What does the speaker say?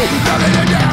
Não.